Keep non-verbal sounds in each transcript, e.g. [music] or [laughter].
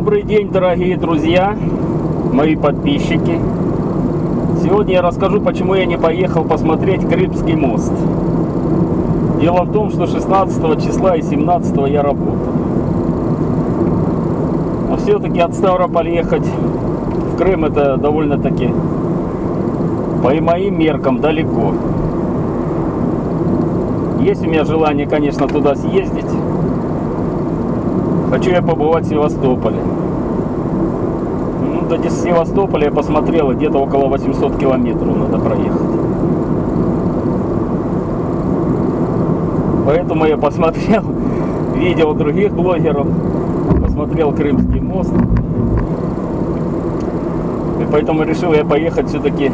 Добрый день, дорогие друзья, мои подписчики. Сегодня я расскажу, почему я не поехал посмотреть Крымский мост. Дело в том, что 16 числа и 17 я работал. Но все-таки от Ставрополя ехать в Крым это довольно-таки по моим меркам далеко. Есть у меня желание, конечно, туда съездить. Хочу я побывать в Севастополе. Ну, до Севастополя я посмотрел, где-то около 800 километров надо проехать. Поэтому я посмотрел [laughs] видео других блогеров, посмотрел Крымский мост. И поэтому решил я поехать все-таки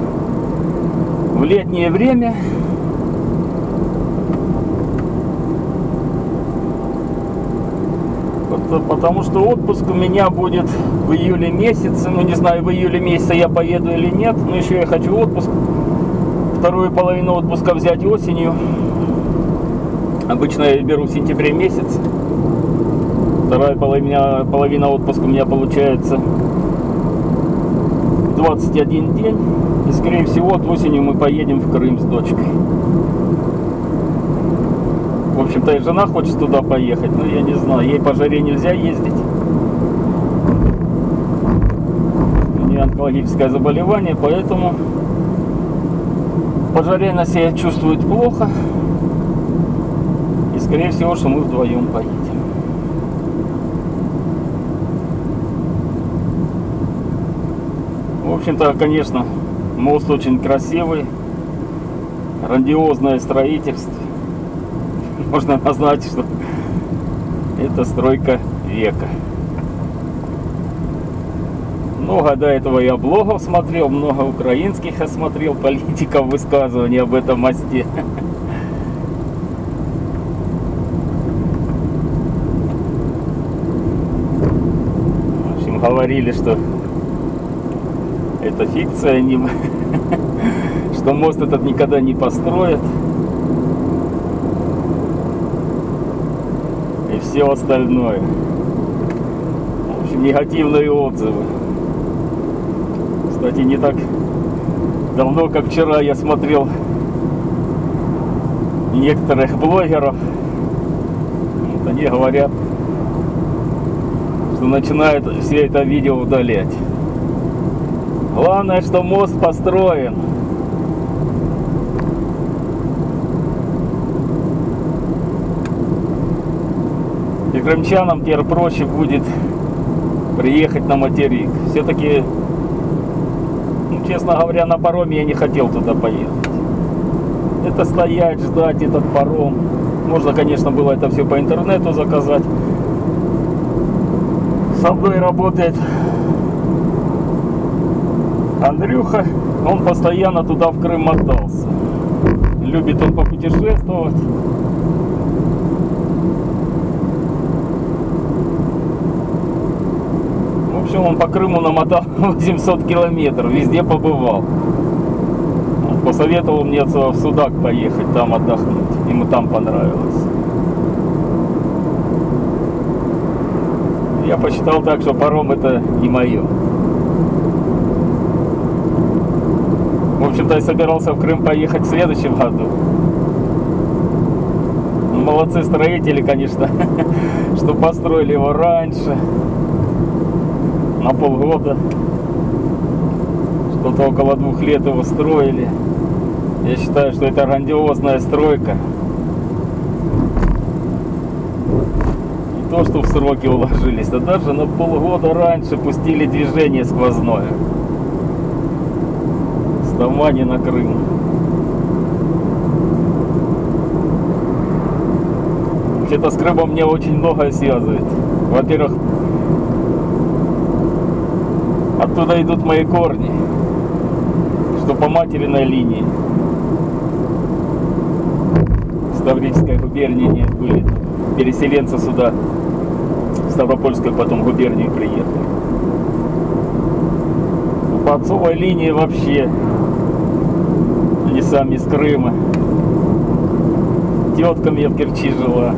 в летнее время потому что отпуск у меня будет в июле месяце. Ну, не знаю, в июле месяце я поеду или нет. Но еще я хочу отпуск. Вторую половину отпуска взять осенью. Обычно я беру в сентябре месяц. Вторая половина, половина отпуска у меня получается 21 день. И, скорее всего, от осенью мы поедем в Крым с дочкой. В общем-то и жена хочет туда поехать, но я не знаю, ей по жаре нельзя ездить. У нее онкологическое заболевание, поэтому по жаре она себя чувствует плохо. И скорее всего, что мы вдвоем поедем. В общем-то, конечно, мост очень красивый, грандиозное строительство [laughs] можно назвать, что это стройка века. Много до этого я блогов смотрел, много украинских осмотрел, [laughs] политиков высказываний об этом мосте. В общем, говорили, что это фикция, [laughs] что мост этот никогда не построят. Все остальное. В общем, негативные отзывы. Кстати, не так давно, как вчера, я смотрел некоторых блогеров. Вот они говорят, что начинают все это видео удалять. Главное, что мост построен. И крымчанам теперь проще будет приехать на материк. Все-таки, ну, честно говоря, на пароме я не хотел туда поехать. Это стоять, ждать этот паром. Можно, конечно, было это все по интернету заказать. Со мной работает Андрюха. Он постоянно туда в Крым мотался. Любит он попутешествовать. Общем, он по Крыму намотал [laughs] 800 километров, везде побывал. Посоветовал мне в Судак поехать, там отдохнуть. Ему там понравилось. Я посчитал так, что паром это не мое. В общем-то, я собирался в Крым поехать в следующем году. Молодцы строители, конечно, [laughs] что построили его раньше на полгода. Что-то около двух лет его строили. Я считаю, что это грандиозная стройка. Не то, что в сроки уложились, а даже на полгода раньше пустили движение сквозное. С Тамани на Крым. Вообще-то с Крымом мне очень многое связывает. Во-первых, Оттуда идут мои корни, что по материной линии. Ставрической губернии нет, были переселенцы сюда, в Ставропольскую потом губернию приехали. По отцовой линии вообще они сами из Крыма. Тетка мне в Керчи жила.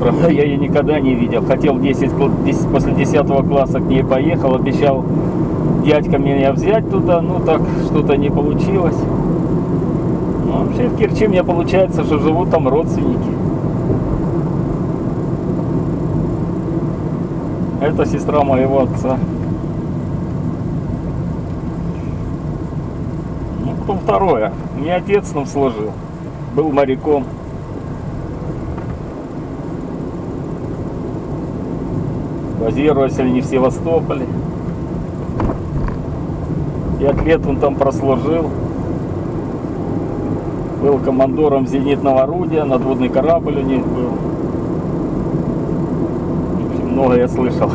Правда, я ее никогда не видел. Хотел 10, кл- 10 после 10 класса к ней поехал, обещал дядька меня взять туда, ну так что-то не получилось. Ну, вообще в Керчи мне получается, что живут там родственники. Это сестра моего отца. Ну, потом второе. Меня отец там служил. Был моряком. Базировались они в Севастополе. Пять лет он там прослужил. Был командором зенитного орудия, надводный корабль у них был. В много я слышал.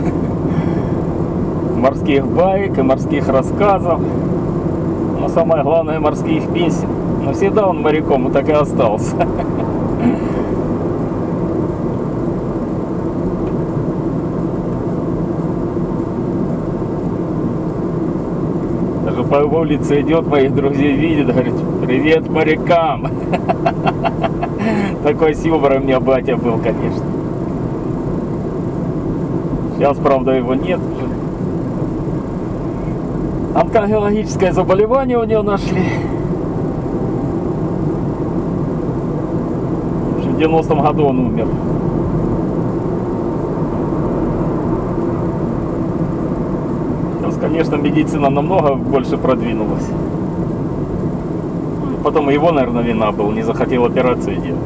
[laughs] Морских баек и морских рассказов. Но самое главное, морских песен. Но всегда он моряком и так и остался. [laughs] по улице идет, моих друзей видит, говорит, привет морякам. [laughs] Такой с юмором у меня батя был, конечно. Сейчас, правда, его нет уже. Онкологическое заболевание у него нашли. В 90-м году он умер. Сейчас, конечно, медицина намного больше продвинулась. Потом его, наверное, вина был, не захотел операцию делать.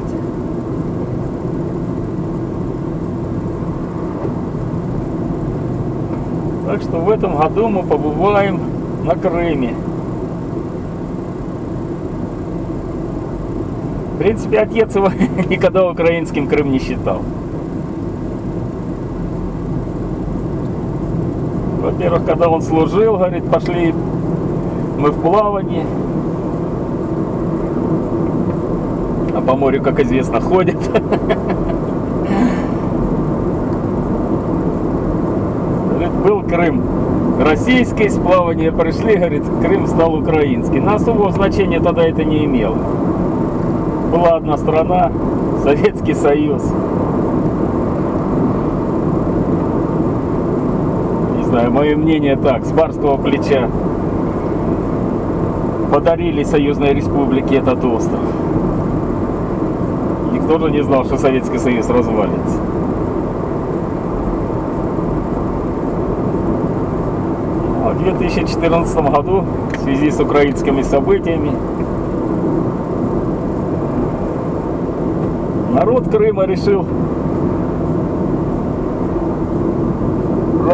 Так что в этом году мы побываем на Крыме. В принципе, отец его [laughs] никогда украинским Крым не считал. Во-первых, когда он служил, говорит, пошли мы в плавание. А по морю, как известно, ходят. Говорит, был Крым российский, с плавания пришли, говорит, Крым стал украинский. На особого значения тогда это не имело. Была одна страна, Советский Союз. Знаю, мое мнение так, с барского плеча подарили Союзной Республике этот остров. Никто же не знал, что Советский Союз развалится. А в 2014 году в связи с украинскими событиями народ Крыма решил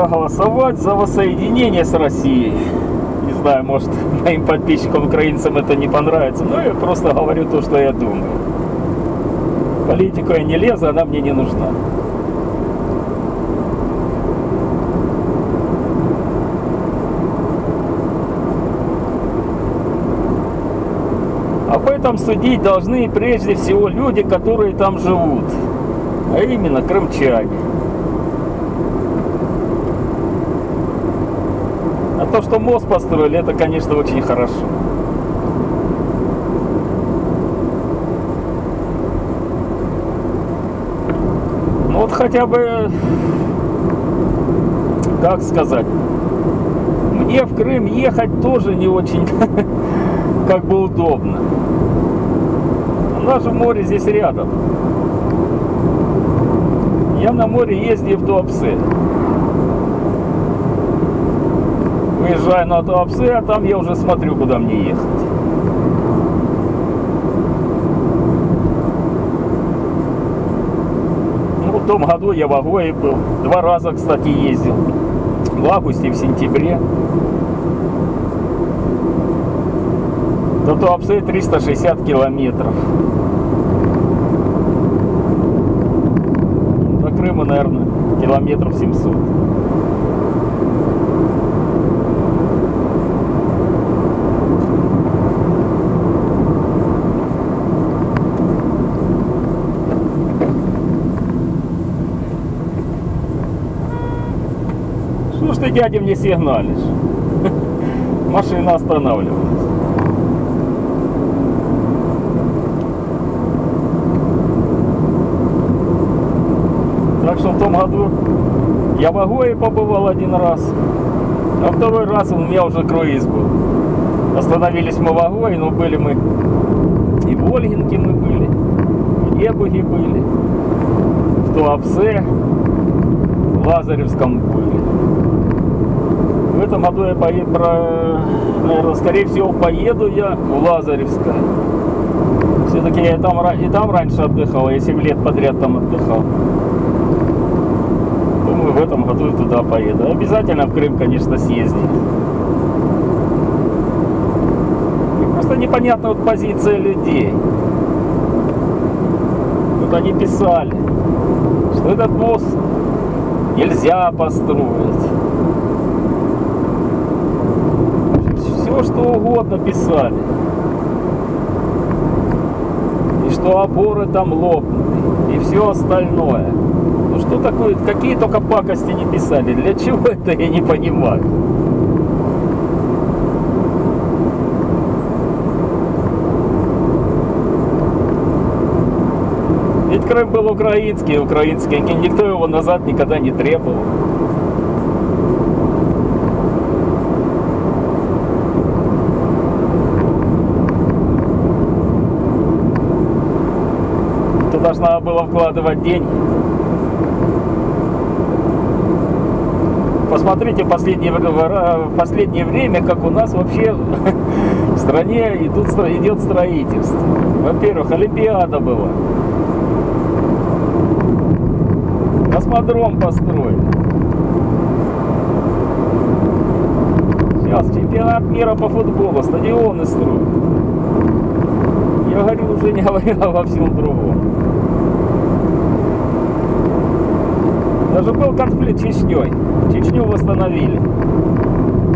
проголосовать за воссоединение с Россией. Не знаю, может [laughs] моим подписчикам украинцам это не понравится, но я просто говорю то, что я думаю. В политику я не лезу, она мне не нужна. Об этом судить должны прежде всего люди, которые там живут, а именно крымчане. То, что мост построили, это, конечно, очень хорошо. Ну вот хотя бы, как сказать, мне в Крым ехать тоже не очень [laughs] как бы удобно. Наше море здесь рядом. Я на море ездил в Туапсе. Выезжаю на Туапсе, а там я уже смотрю, куда мне ехать. Ну, в том году я в Агое был. Два раза, кстати, ездил. В августе и в сентябре. До Туапсе 360 километров. До Крыма, наверное, километров 700. Ты, дядя, мне сигналишь? [laughs] Машина останавливалась. Так что в том году я в Агое побывал один раз, а второй раз у меня уже круиз был. Остановились мы в Агое, но были мы и в Ольгинке мы были, в Небуге были, в Туапсе, в Лазаревском были. Этом году я поеду, наверное, скорее всего, поеду я в Лазаревское. Все-таки я там, ра- и там раньше отдыхал, я 7 лет подряд там отдыхал. Думаю, в этом году и туда поеду. Обязательно в Крым, конечно, съездить. И просто непонятна вот позиция людей. Вот они писали, что этот мост нельзя построить. Что угодно писали. И что опоры там лопнут. И все остальное. Ну что такое, какие только пакости не писали. Для чего [laughs] это я не понимаю. Ведь Крым был украинский, украинский, никто его назад никогда не требовал. Надо было вкладывать деньги. Посмотрите последнее, в последнее время, как у нас вообще [laughs] в стране идут, идет строительство. Во-первых, Олимпиада была. Космодром построили. Сейчас чемпионат мира по футболу, стадионы строят. Я говорю, уже не говорю обо всем другом. Даже был конфликт с Чечней. Чечню восстановили.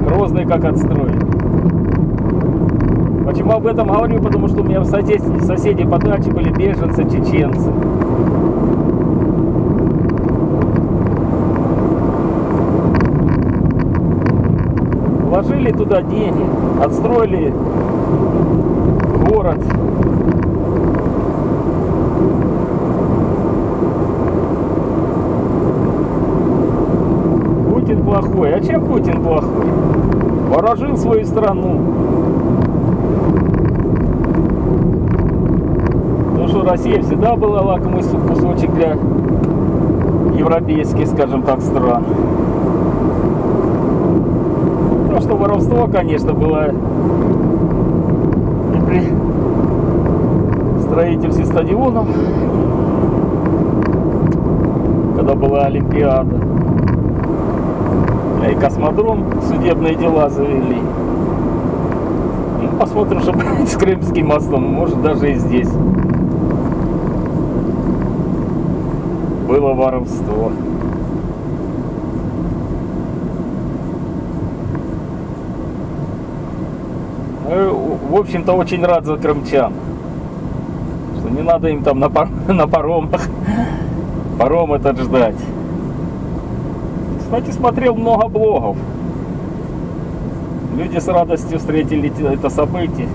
Грозный как отстроили. Почему об этом говорю? Потому что у меня в соседи, соседи по даче были беженцы, чеченцы. Вложили туда деньги, отстроили город. Путин плохой. А чем Путин плохой? Ворожил свою страну. Потому что Россия всегда была лакомый кусочек для европейских, скажем так, стран. То, что воровство, конечно, было при строительстве стадионов, когда была Олимпиада. И космодром судебные дела завели. Ну, посмотрим, что будет с Крымским мостом. Может, даже и здесь было воровство. В общем-то, очень рад за крымчан. Что не надо им там на, пар- [laughs] на паромах паром этот ждать. Кстати, смотрел много блогов. Люди с радостью встретили это событие.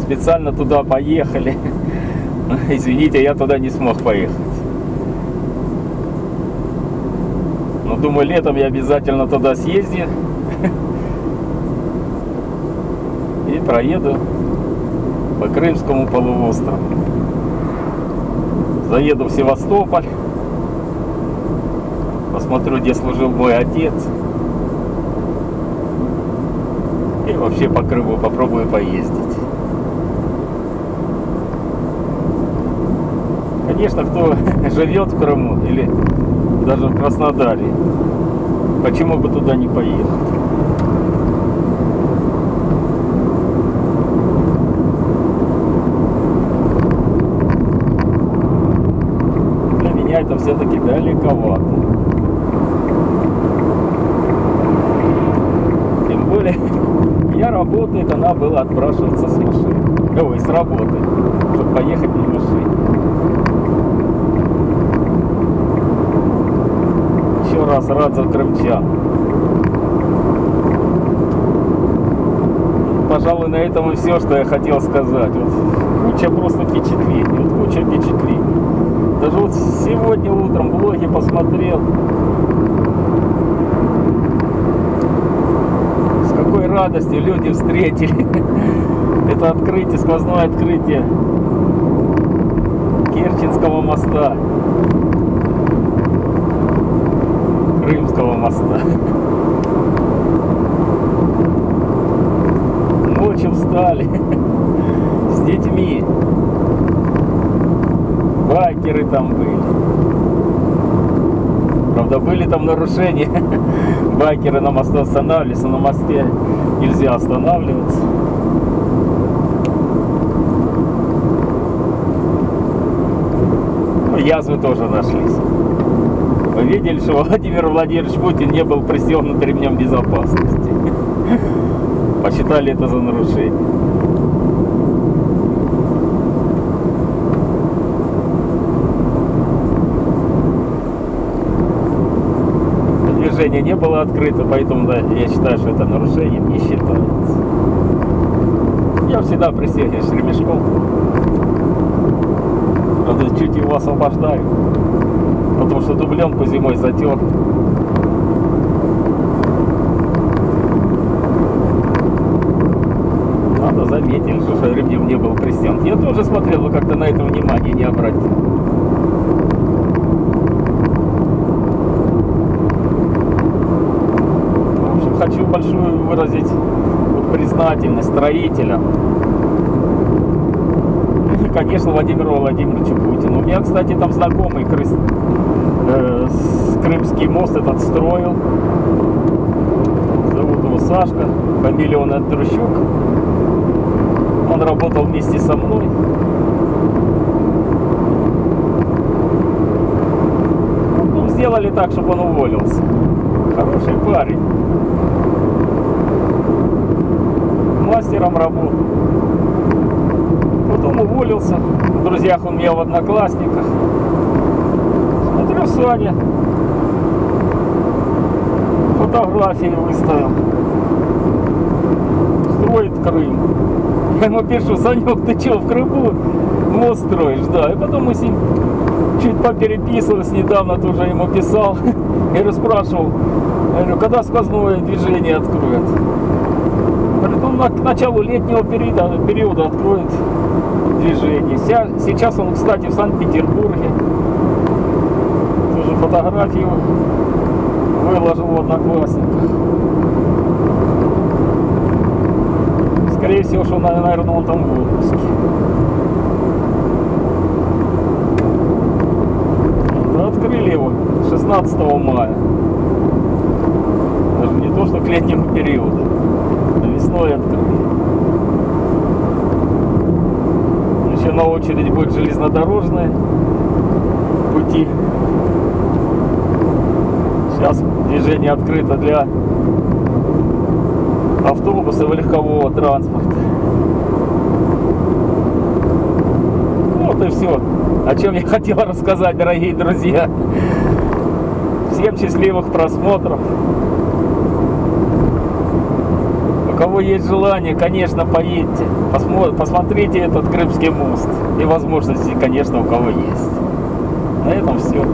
Специально туда поехали. [laughs] Извините, я туда не смог поехать. Но думаю, летом я обязательно туда съездю. И проеду по Крымскому полуострову. Заеду в Севастополь. Посмотрю, где служил мой отец. И вообще по Крыму попробую поездить. Конечно, кто [laughs] живет в Крыму или даже в Краснодаре, почему бы туда не поехать? Для меня это все-таки далековато. Тем более, [laughs] я работаю, она была отпрашиваться с машины. Ой, с работы, чтобы поехать на машине. Еще раз рад за крымчан. Пожалуй, на этом и все, что я хотел сказать. Вот куча просто впечатлений. Вот куча впечатлений. Даже вот сегодня утром блоги посмотрел. С какой радостью люди встретили [laughs] это открытие, сквозное открытие Керченского моста. Крымского моста. Ночью встали [laughs] с детьми. Байкеры там были. Правда, были там нарушения. [laughs] Байкеры на мосту останавливались, а на мосте нельзя останавливаться. Язвы тоже нашлись. Вы видели, что [laughs] Владимир Владимирович Путин не был пристегнут ремнем безопасности. [laughs] Посчитали это за нарушение. Движение не было открыто, поэтому да, я считаю, что это нарушением не считается. Я всегда пристегиваюсь ремешком. Правда, чуть его освобождаю. Потому что дубленку зимой затер. Надо заметили, что ремнем не был пристегнут. Я тоже смотрел, но как-то на это внимание не обратил. В общем, хочу большую выразить признательность строителям. И, конечно, Владимиру Владимировичу Путину. У меня, кстати, там знакомый крыс, э, Крымский мост этот строил. Зовут его Сашка. Фамилия он Андрущук. Он работал вместе со мной. Ну, сделали так, чтобы он уволился. Хороший парень. Мастером работал. Потом уволился. В друзьях он меня в одноклассниках. Смотрю, Саня фотографии выставил. Строит Крым. Я ему пишу, Санек, ты что, в Крыму мост строишь? Да. И потом мы с ним чуть попереписывались, недавно тоже ему писал. [laughs] Я расспрашивал, я говорю, когда сквозное движение откроют? На, к началу летнего периода, периода откроет движение. Сейчас он, кстати, в Санкт-Петербурге. Тоже фотографии выложил в Одноклассниках. Скорее всего, что, наверное, он там в отпуске. Открыли его 16 мая. Даже не то, что к летнему периоду. Весной открыли. Еще на очереди будет железнодорожные пути. Сейчас движение открыто для автобусов и легкового транспорта. Вот и все, о чем я [laughs] хотел рассказать, дорогие друзья. Всем счастливых просмотров. У кого есть желание, конечно, поедьте. Посмо- Посмотрите этот Крымский мост. И возможности, конечно, у кого есть. На этом все.